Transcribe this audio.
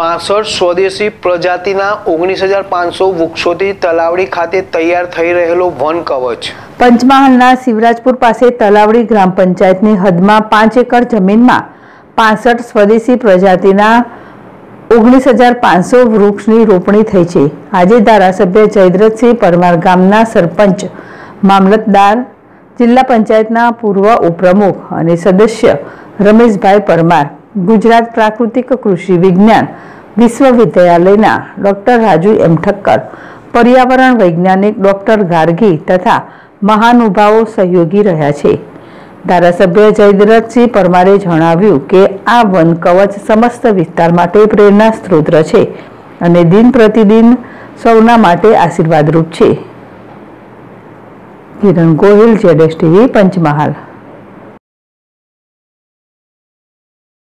પાસઠ સ્વદેશી પ્રજાતિના ઓગણીસ હજાર પાંચસો વૃક્ષોથી તલાવડી ખાતે તૈયાર થઈ રહેલો વન કવચ. પંચમહાલના શિવરાજપુર પાસે તલાવડી ગ્રામ પંચાયતની હદમાં પાંચ એકર જમીનમાં પાસઠ સ્વદેશી પ્રજાતિના ઓગણીસ હજાર પાંચસો વૃક્ષની રોપણી થઈ છે. આજે ધારાસભ્ય જયદ્રથસિંહ પરમાર ગામના સરપંચ, મામલતદાર, જિલ્લા પંચાયતના પૂર્વ ઉપપ્રમુખ અને સદસ્ય રમેશભાઈ પરમાર, ગુજરાત પ્રાકૃતિક કૃષિ વિજ્ઞાન વિશ્વવિદ્યાલયના ડૉક્ટર રાજુ એમ ઠક્કર, પર્યાવરણ વૈજ્ઞાનિક ડૉક્ટર ગાર્ગી તથા મહાનુભાવો સહયોગી રહ્યા છે. ધારાસભ્ય જયદ્રથસિંહ પરમારે જણાવ્યું કે આ વન કવચ સમસ્ત વિસ્તાર માટે પ્રેરણા સ્ત્રોત છે અને દિન પ્રતિદિન સૌના માટે આશીર્વાદરૂપ છે. કિરણ ગોહિલ જેડેશ ટીવી, પંચમહાલ.